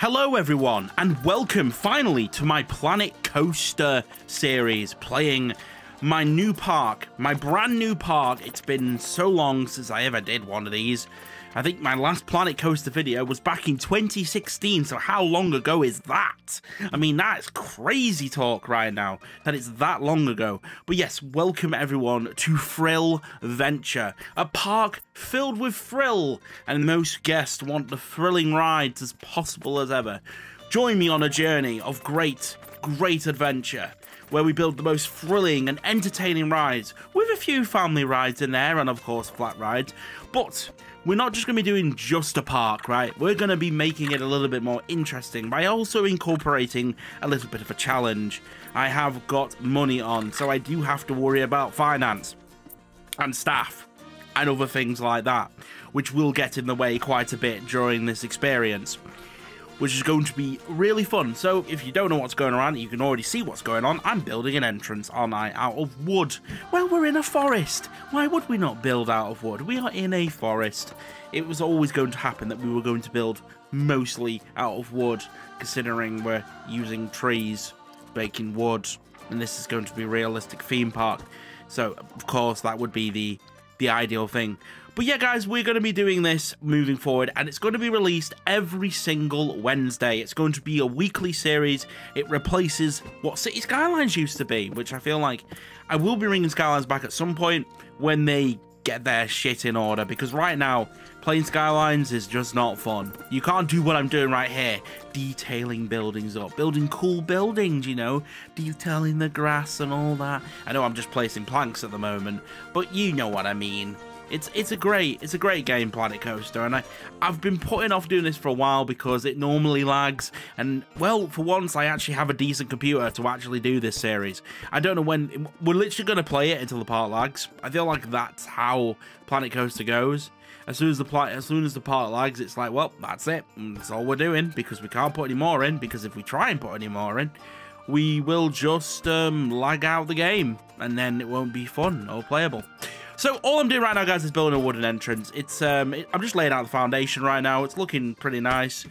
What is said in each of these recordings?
Hello everyone, and welcome finally to my Planet Coaster series, playing my new park, my brand new park. It's been so long since I ever did one of these. I think my last Planet Coaster video was back in 2016, so how long ago is that? I mean, that's crazy talk right now, that it's that long ago. But yes, welcome everyone to Thrill Venture, a park filled with thrill, and most guests want the thrilling rides as possible as ever. Join me on a journey of great, great adventure where we build the most thrilling and entertaining rides, with a few family rides in there and of course flat rides. But we're not just going to be doing just a park, right? We're going to be making it a little bit more interesting by also incorporating a little bit of a challenge. I have got money on, so I do have to worry about finance and staff and other things like that, which will get in the way quite a bit during this experience which is going to be really fun. So if you don't know what's going on, you can already see what's going on. I'm building an entrance, aren't I, out of wood. Well, we're in a forest. Why would we not build out of wood? We are in a forest. It was always going to happen that we were going to build mostly out of wood, considering we're using trees, making wood, and this is going to be a realistic theme park. So, of course, that would be the the ideal thing. But yeah, guys, we're going to be doing this moving forward, and it's going to be released every single Wednesday. It's going to be a weekly series. It replaces what City Skylines used to be, which I feel like I will be bringing Skylines back at some point when they get their shit in order, because right now, playing Skylines is just not fun. You can't do what I'm doing right here, detailing buildings up, building cool buildings, you know, detailing the grass and all that. I know I'm just placing planks at the moment, but you know what I mean. It's it's a great it's a great game, Planet Coaster, and I I've been putting off doing this for a while because it normally lags. And well, for once, I actually have a decent computer to actually do this series. I don't know when we're literally going to play it until the part lags. I feel like that's how Planet Coaster goes. As soon as the plot, as soon as the part lags, it's like, well, that's it. That's all we're doing because we can't put any more in. Because if we try and put any more in, we will just um, lag out the game, and then it won't be fun or playable. So all I'm doing right now, guys, is building a wooden entrance. It's um, it, I'm just laying out the foundation right now. It's looking pretty nice.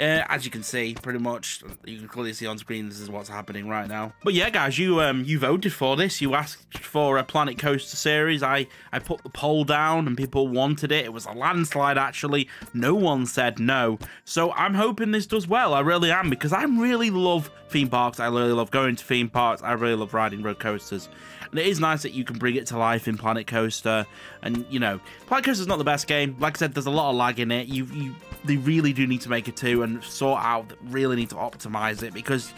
Uh, as you can see, pretty much, you can clearly see on screen this is what's happening right now. But yeah, guys, you um you voted for this. You asked for a Planet Coaster series. I I put the poll down and people wanted it. It was a landslide actually. No one said no. So I'm hoping this does well. I really am because I really love theme parks. I really love going to theme parks. I really love riding roller coasters. And it is nice that you can bring it to life in Planet Coaster. And, you know, Planet Coaster is not the best game. Like I said, there's a lot of lag in it. You, you, They really do need to make it and sort out, that really need to optimize it because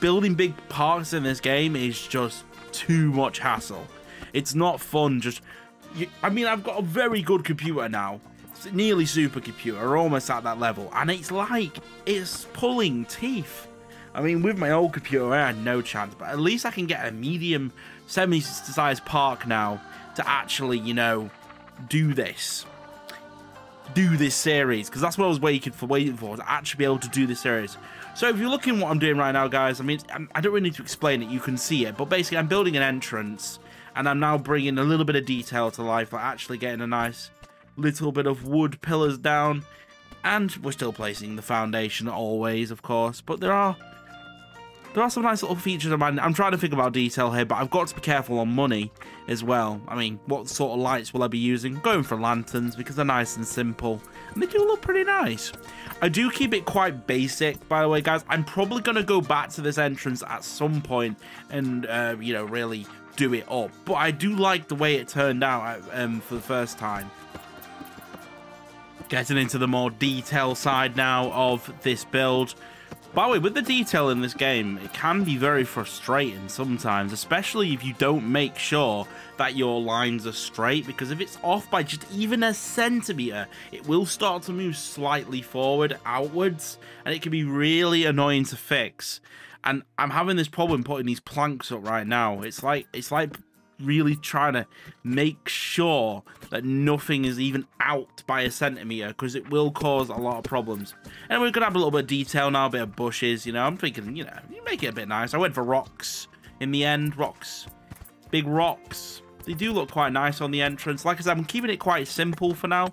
building big parks in this game is just too much hassle. It's not fun just... You, I mean, I've got a very good computer now. It's nearly supercomputer, almost at that level. And it's like, it's pulling teeth. I mean, with my old computer, I had no chance, but at least I can get a medium semi-sized park now to actually, you know, do this. Do this series, because that's what I was waiting for, waiting for, to actually be able to do this series. So if you're looking what I'm doing right now, guys, I mean, I don't really need to explain it, you can see it, but basically I'm building an entrance, and I'm now bringing a little bit of detail to life, like actually getting a nice little bit of wood pillars down, and we're still placing the foundation always, of course, but there are there are some nice little features. I'm, I'm trying to think about detail here, but I've got to be careful on money as well. I mean, what sort of lights will I be using? Going for lanterns because they're nice and simple. And they do look pretty nice. I do keep it quite basic, by the way, guys. I'm probably going to go back to this entrance at some point and, uh, you know, really do it up. But I do like the way it turned out um, for the first time. Getting into the more detail side now of this build. By the way, with the detail in this game, it can be very frustrating sometimes, especially if you don't make sure that your lines are straight, because if it's off by just even a centimeter, it will start to move slightly forward, outwards, and it can be really annoying to fix. And I'm having this problem putting these planks up right now. It's like it's like really trying to make sure that nothing is even out by a centimeter because it will cause a lot of problems. And we're going to have a little bit of detail now, a bit of bushes, you know. I'm thinking, you know, you make it a bit nice. I went for rocks in the end. Rocks. Big rocks. They do look quite nice on the entrance. Like I said, I'm keeping it quite simple for now.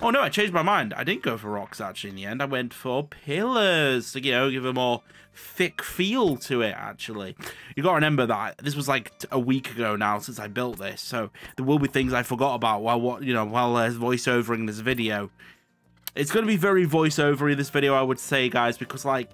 Oh no, I changed my mind. I didn't go for rocks actually in the end. I went for pillars to, you know, give a more thick feel to it actually. You gotta remember that this was like a week ago now since I built this, so there will be things I forgot about while what you know while uh, voiceovering this video. It's gonna be very voiceovery this video, I would say, guys, because like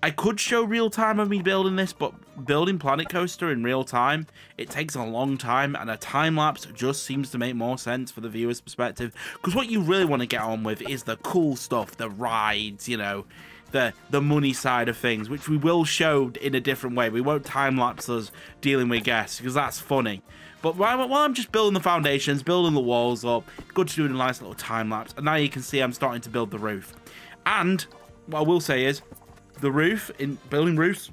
I could show real time of me building this, but building Planet Coaster in real time, it takes a long time, and a time lapse just seems to make more sense for the viewer's perspective. Because what you really want to get on with is the cool stuff, the rides, you know, the the money side of things, which we will show in a different way. We won't time lapse us dealing with guests because that's funny. But while, I'm just building the foundations, building the walls up, good to do a nice little time lapse. And now you can see I'm starting to build the roof. And what I will say is, the roof in building roofs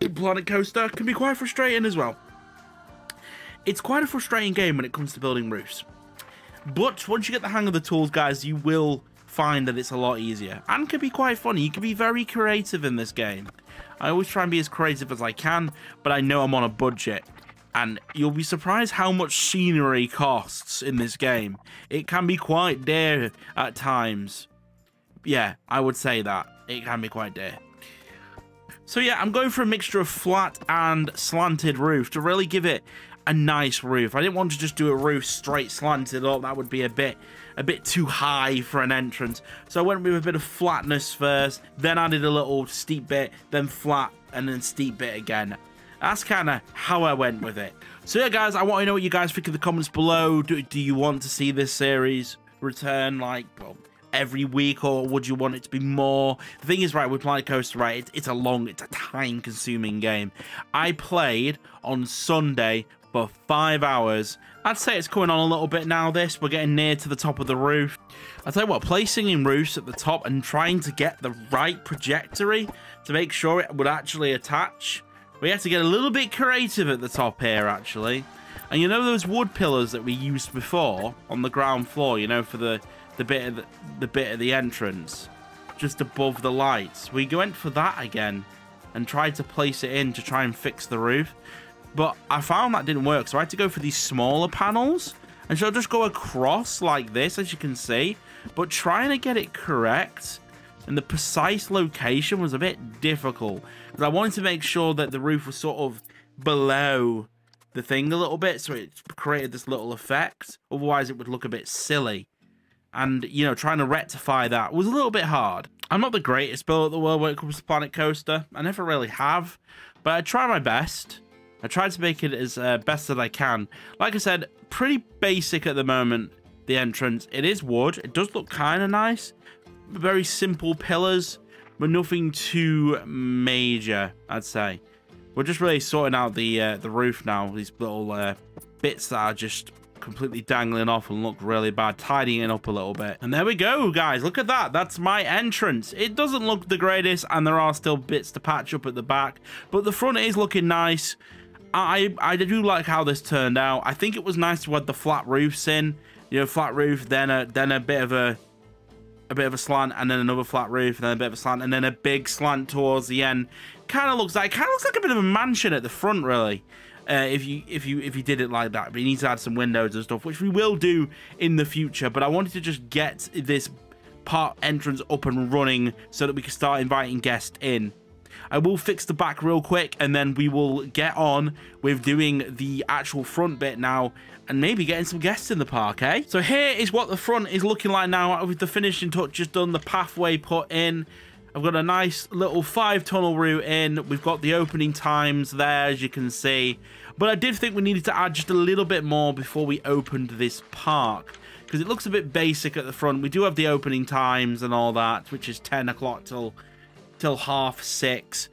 in Planet Coaster can be quite frustrating as well. It's quite a frustrating game when it comes to building roofs. But once you get the hang of the tools, guys, you will find that it's a lot easier and can be quite funny. You can be very creative in this game. I always try and be as creative as I can, but I know I'm on a budget. And you'll be surprised how much scenery costs in this game. It can be quite dear at times. Yeah, I would say that. It can be quite dear. So yeah, I'm going for a mixture of flat and slanted roof to really give it a nice roof. I didn't want to just do a roof straight slanted up. That would be a bit a bit too high for an entrance. So I went with a bit of flatness first, then added a little steep bit, then flat, and then steep bit again. That's kind of how I went with it. So yeah, guys, I want to know what you guys think in the comments below. Do, do you want to see this series return, like, well, every week or would you want it to be more? The thing is right with planet coaster right it's, it's a long it's a time consuming game. I played on sunday for five hours. I'd say it's coming on a little bit now this. We're getting near to the top of the roof. I tell you what placing in roofs at the top and trying to get the right trajectory to make sure it would actually attach. We had to get a little bit creative at the top here actually. And you know those wood pillars that we used before on the ground floor you know for the the bit of the, the bit of the entrance just above the lights. We went for that again and tried to place it in to try and fix the roof. But I found that didn't work, so I had to go for these smaller panels. And so I'll just go across like this, as you can see. But trying to get it correct and the precise location was a bit difficult. Because I wanted to make sure that the roof was sort of below the thing a little bit, so it created this little effect. Otherwise, it would look a bit silly and you know trying to rectify that was a little bit hard. I'm not the greatest builder at the world when it comes to planet coaster. I never really have but i try my best. I try to make it as uh, best as i can. Like i said pretty basic at the moment the entrance. It is wood. It does look kind of nice. Very simple pillars but nothing too major i'd say. We're just really sorting out the uh, the roof now these little uh, bits that are just completely dangling off and look really bad, tidying it up a little bit. And there we go, guys. Look at that. That's my entrance. It doesn't look the greatest, and there are still bits to patch up at the back, but the front is looking nice. I, I do like how this turned out. I think it was nice to add the flat roofs in. You know, flat roof, then a then a bit of a a bit of a slant, and then another flat roof, and then a bit of a slant, and then a big slant towards the end. Kind of looks like kind of looks like a bit of a mansion at the front, really uh, if you if you if you did it like that. But you need to add some windows and stuff, which we will do in the future. But I wanted to just get this part entrance up and running so that we can start inviting guests in. I will fix the back real quick and then we will get on with doing the actual front bit now and maybe getting some guests in the park, eh? So here is what the front is looking like now with the finishing touches done, the pathway put in. I've got a nice little five tunnel route in. We've got the opening times there, as you can see. But I did think we needed to add just a little bit more before we opened this park. Because it looks a bit basic at the front. We do have the opening times and all that, which is 10 o'clock till, till half 6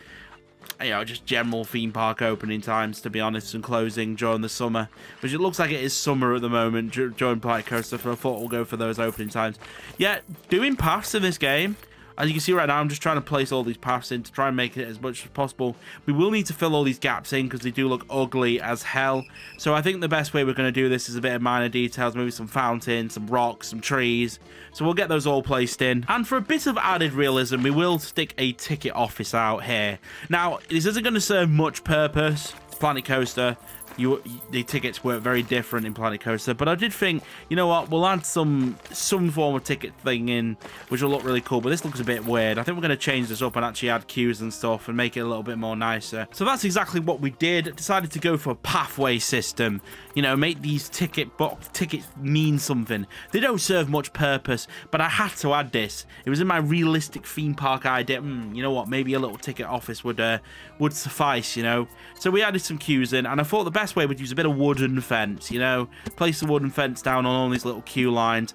you know, just general theme park opening times, to be honest, and closing during the summer. Which it looks like it is summer at the moment during Planet Coaster, so I thought we'll go for those opening times. Yeah, doing paths in this game as you can see right now, I'm just trying to place all these paths in to try and make it as much as possible. We will need to fill all these gaps in because they do look ugly as hell. So I think the best way we're going to do this is a bit of minor details, maybe some fountains, some rocks, some trees. So we'll get those all placed in. And for a bit of added realism, we will stick a ticket office out here. Now, this isn't going to serve much purpose, Planet Coaster, you the tickets were very different in Planet Coaster. But I did think, you know what, we'll add some some form of ticket thing in, which will look really cool. But this looks a bit weird. I think we're going to change this up and actually add queues and stuff and make it a little bit more nicer. So that's exactly what we did. Decided to go for a pathway system. You know, make these ticket box tickets mean something. They don't serve much purpose, but I had to add this. It was in my realistic theme park idea. Mm, you know what? Maybe a little ticket office would uh, would suffice. You know. So we added some queues in, and I thought the best way would use a bit of wooden fence. You know, place the wooden fence down on all these little queue lines.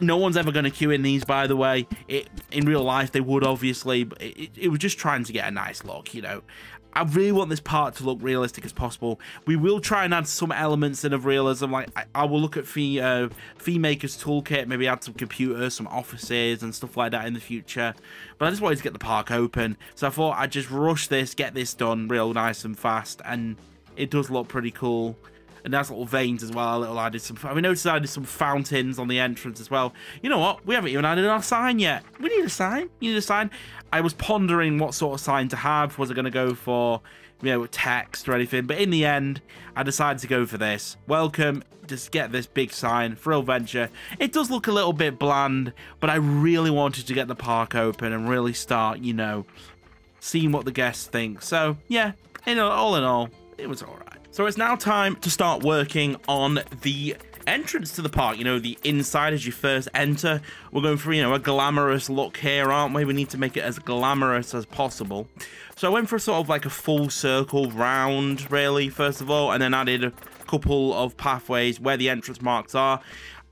No one's ever going to queue in these, by the way. It, in real life, they would obviously, but it, it was just trying to get a nice look. You know, I really want this part to look realistic as possible. We will try and add some elements in of realism. Like I, I will look at Fee uh, Fee Maker's toolkit, maybe add some computers, some offices, and stuff like that in the future. But I just wanted to get the park open, so I thought I'd just rush this, get this done real nice and fast, and it does look pretty cool and nice little veins as well. Little added some. I noticed I some fountains on the entrance as well. You know what? We haven't even added our sign yet. We need a sign. You need a sign. I was pondering what sort of sign to have. Was I going to go for you know text or anything? But in the end, I decided to go for this. Welcome. Just get this big sign, Thrill Venture. It does look a little bit bland, but I really wanted to get the park open and really start, you know, seeing what the guests think. So yeah, you know, all in all, it was alright. So it's now time to start working on the entrance to the park, you know, the inside as you first enter. We're going for, you know, a glamorous look here, aren't we? We need to make it as glamorous as possible. So I went for a sort of like a full circle round, really, first of all, and then added a couple of pathways where the entrance marks are.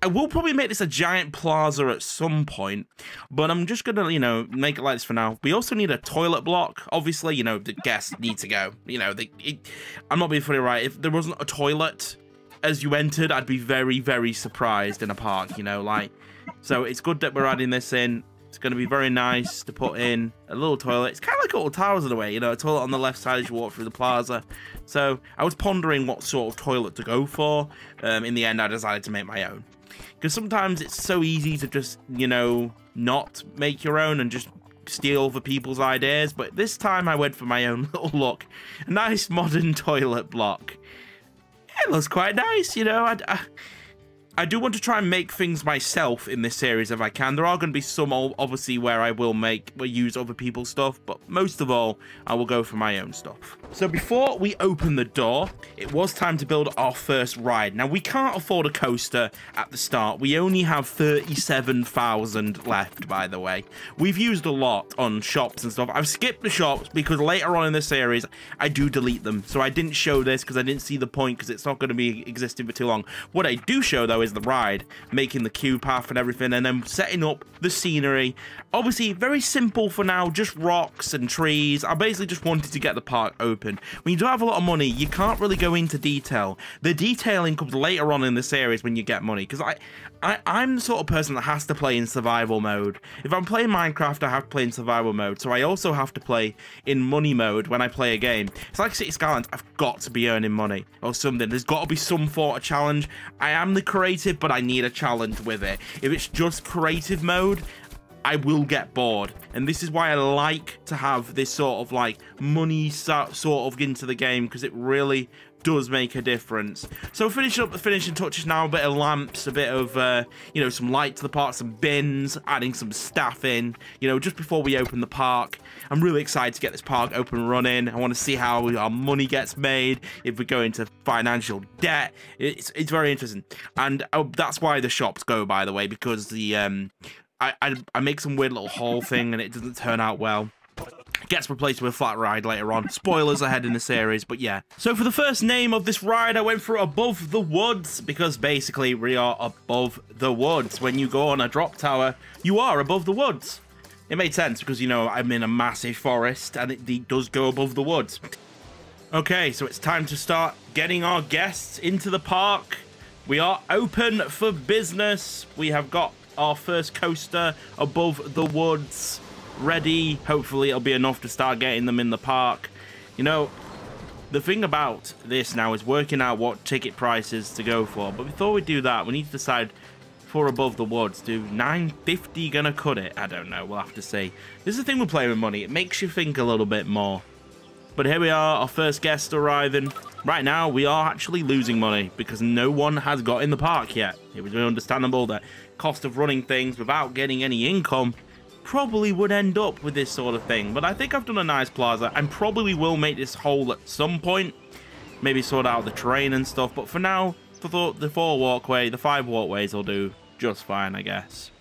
I will probably make this a giant plaza at some point, but I'm just gonna, you know, make it like this for now. We also need a toilet block. Obviously, you know, the guests need to go. You know, it, I'm not being funny, right? If there wasn't a toilet as you entered, I'd be very, very surprised in a park, you know, like, so it's good that we're adding this in. It's going to be very nice to put in a little toilet. It's kind of like little towers in a way, you know, a toilet on the left side as you walk through the plaza. So I was pondering what sort of toilet to go for. Um, in the end, I decided to make my own. Because sometimes it's so easy to just, you know, not make your own and just steal other people's ideas. But this time I went for my own little look. A nice modern toilet block. It looks quite nice, you know. I, I, I do want to try and make things myself in this series if I can. There are going to be some, obviously, where I will make, will use other people's stuff, but most of all, I will go for my own stuff. So before we open the door, it was time to build our first ride. Now, we can't afford a coaster at the start. We only have 37,000 left, by the way. We've used a lot on shops and stuff. I've skipped the shops because later on in the series, I do delete them. So I didn't show this because I didn't see the point because it's not going to be existing for too long. What I do show, though, the ride, making the queue path and everything, and then setting up the scenery. Obviously, very simple for now, just rocks and trees. I basically just wanted to get the park open. When you don't have a lot of money, you can't really go into detail. The detailing comes later on in the series when you get money, because I, I, I'm the sort of person that has to play in survival mode. If I'm playing Minecraft, I have to play in survival mode, so I also have to play in money mode when I play a game. It's like City Skylines, I've got to be earning money or something. There's got to be some sort of challenge. I am the creator creative, but I need a challenge with it. If it's just creative mode, I will get bored. And this is why I like to have this sort of like money sort of into the game because it really does make a difference. So finishing up the finishing touches now, a bit of lamps, a bit of, uh, you know, some light to the park, some bins, adding some staff in, you know, just before we open the park. I'm really excited to get this park open and running. I want to see how our money gets made, if we go into financial debt. It's, it's very interesting. And oh, that's why the shops go, by the way, because the, um, I, I, make some weird little haul thing and it doesn't turn out well gets replaced with a flat ride later on. Spoilers ahead in the series, but yeah. So for the first name of this ride, I went for Above the Woods, because basically we are above the woods. When you go on a drop tower, you are above the woods. It made sense because, you know, I'm in a massive forest and it, it does go above the woods. Okay, so it's time to start getting our guests into the park. We are open for business. We have got our first coaster above the woods ready. Hopefully it'll be enough to start getting them in the park. You know, the thing about this now is working out what ticket prices to go for. But before we do that, we need to decide for above the woods. Do 950 gonna cut it? I don't know. We'll have to see. This is the thing with playing with money. It makes you think a little bit more. But here we are, our first guest arriving. Right now, we are actually losing money because no one has got in the park yet. It was understandable that cost of running things without getting any income probably would end up with this sort of thing. But I think I've done a nice plaza and probably we will make this whole at some point. Maybe sort out the terrain and stuff. But for now, the, the four walkway, the five walkways will do just fine, I guess.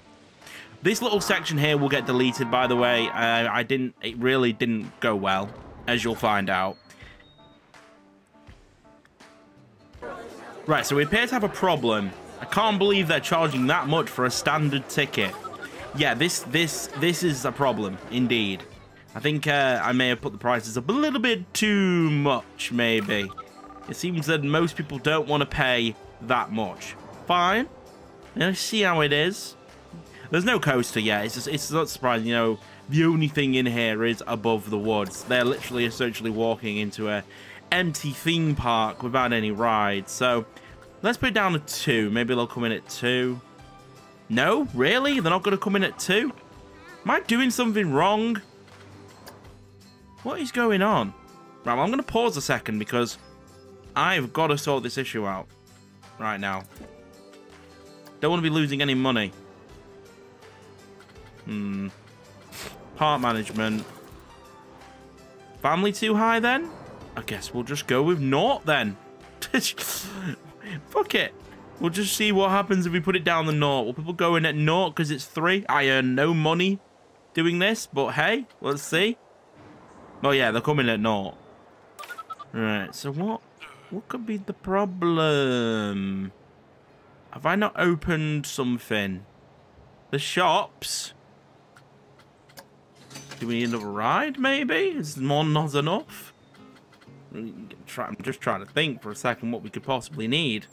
This little section here will get deleted, by the way. Uh, I didn't, it really didn't go well, as you'll find out. Right, so we appear to have a problem. I can't believe they're charging that much for a standard ticket. Yeah, this this this is a problem, indeed. I think uh, I may have put the prices up a little bit too much, maybe. It seems that most people don't want to pay that much. Fine. Let's see how it is. There's no coaster yet. It's just it's not surprising, you know. The only thing in here is above the woods. They're literally essentially walking into a empty theme park without any rides. So let's put it down to two. Maybe they'll come in at two. No, really? They're not going to come in at two? Am I doing something wrong? What is going on? Right, well, I'm going to pause a second because I've got to sort this issue out right now. Don't want to be losing any money. Hmm. Park management. Family too high then? I guess we'll just go with naught then. Fuck it. We'll just see what happens if we put it down the naught. Will people go in at naught because it's three? I earn no money doing this, but hey, let's see. Oh yeah, they're coming at naught. Right, so what what could be the problem? Have I not opened something? The shops? Do we need another ride, maybe? Is more not enough? I'm just trying to think for a second what we could possibly need.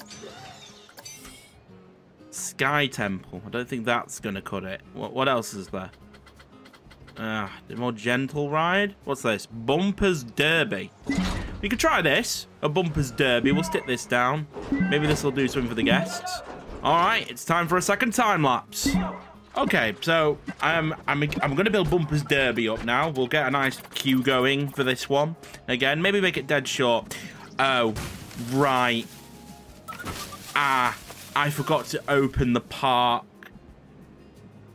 Sky Temple. I don't think that's going to cut it. What, what else is there? Ah, the more gentle ride. What's this? Bumpers Derby. We could try this. A Bumpers Derby. We'll stick this down. Maybe this will do something for the guests. All right, it's time for a second time lapse. Okay, so um, I'm I'm gonna build Bumpers Derby up now. We'll get a nice queue going for this one. Again, maybe make it dead short. Oh, right. Ah, I forgot to open the park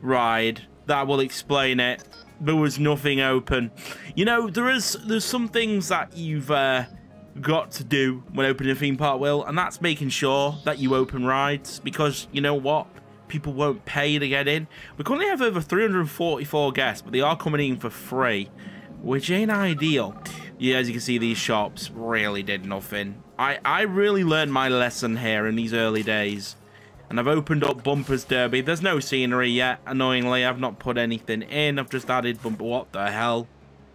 ride. That will explain it. There was nothing open. You know, there is there's some things that you've uh, got to do when opening a theme park, Will, and that's making sure that you open rides because you know what? People won't pay to get in. We currently have over 344 guests, but they are coming in for free, which ain't ideal. Yeah, as you can see, these shops really did nothing. I, I really learned my lesson here in these early days. And I've opened up Bumpers Derby. There's no scenery yet, annoyingly. I've not put anything in. I've just added Bumper. What the hell?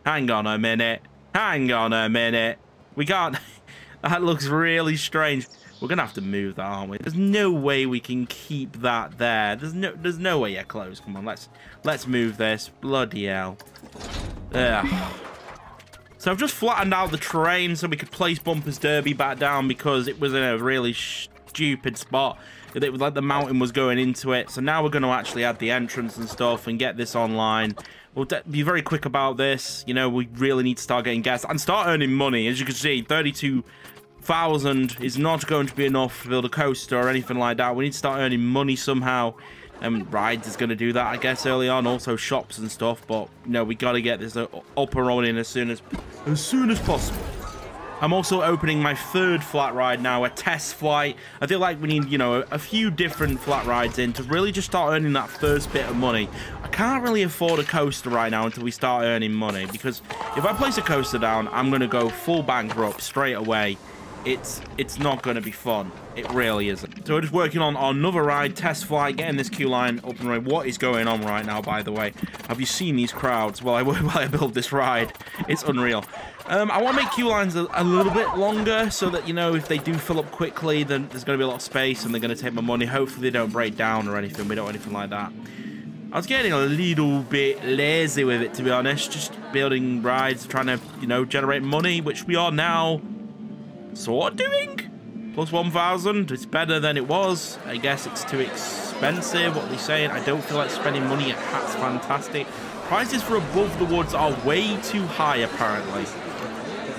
Hang on a minute. Hang on a minute. We can't... that looks really strange. We're going to have to move that, aren't we? There's no way we can keep that there. There's no there's no way you're close. Come on, let's let's move this. Bloody hell. Ugh. So I've just flattened out the terrain so we could place Bumpers Derby back down because it was in a really stupid spot. It was like the mountain was going into it. So now we're going to actually add the entrance and stuff and get this online. We'll be very quick about this. You know, we really need to start getting guests and start earning money. As you can see, 32,000 is not going to be enough to build a coaster or anything like that. We need to start earning money somehow. And rides is going to do that, I guess, early on. Also shops and stuff. But, you know, we got to get this up and running as soon as, as soon as possible. I'm also opening my third flat ride now, a test flight. I feel like we need, you know, a, few different flat rides in to really just start earning that first bit of money. I can't really afford a coaster right now until we start earning money because if I place a coaster down, I'm going to go full bankrupt straight away it's it's not going to be fun. It really isn't. So we're just working on another ride, test flight, getting this queue line up and running. What is going on right now, by the way? Have you seen these crowds while I, while I build this ride? It's unreal. Um, I want to make queue lines a, a, little bit longer so that, you know, if they do fill up quickly, then there's going to be a lot of space and they're going to take my money. Hopefully they don't break down or anything. We don't want anything like that. I was getting a little bit lazy with it, to be honest. Just building rides, trying to, you know, generate money, which we are now sort of doing. Plus 1,000. It's better than it was. I guess it's too expensive. What are they saying? I don't feel like spending money. At that's fantastic. Prices for above the woods are way too high, apparently.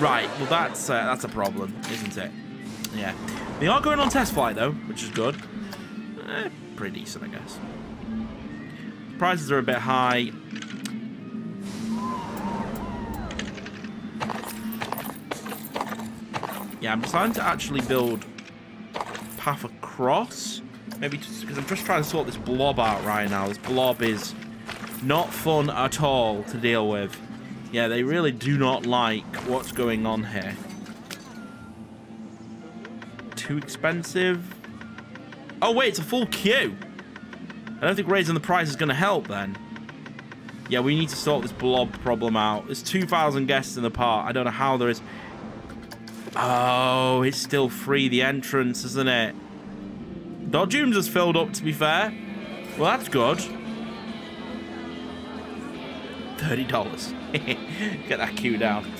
Right, well that's uh, that's a problem, isn't it? Yeah. They are going on test flight though, which is good. Eh, pretty decent, I guess. Prices are a bit high. Yeah, I'm deciding to actually build path across. Maybe just because I'm just trying to sort this blob out right now. This blob is not fun at all to deal with. Yeah, they really do not like what's going on here. Too expensive. Oh, wait, it's a full queue. I don't think raising the price is going to help then. Yeah, we need to sort this blob problem out. There's 2,000 guests in the park. I don't know how there is. Oh, it's still free, the entrance, isn't it? Dodgeums has filled up, to be fair. Well, that's good. $30. Get that queue down.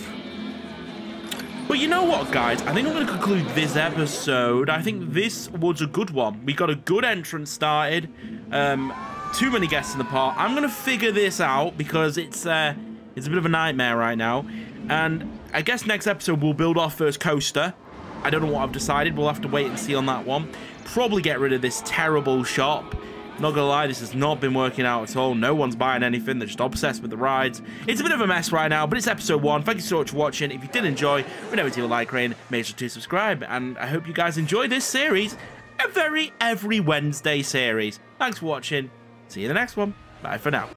But you know what, guys? I think I'm going to conclude this episode. I think this was a good one. We got a good entrance started. Um, too many guests in the park. I'm going to figure this out because it's uh, it's a bit of a nightmare right now. And I guess next episode we'll build our first coaster. I don't know what I've decided. We'll have to wait and see on that one. Probably get rid of this terrible shop. Not gonna lie, this has not been working out at all. No one's buying anything. They're just obsessed with the rides. It's a bit of a mess right now, but it's episode one. Thank you so much for watching. If you did enjoy, remember to like rain, make sure to subscribe. And I hope you guys enjoy this series. A very every Wednesday series. Thanks for watching. See you in the next one. Bye for now.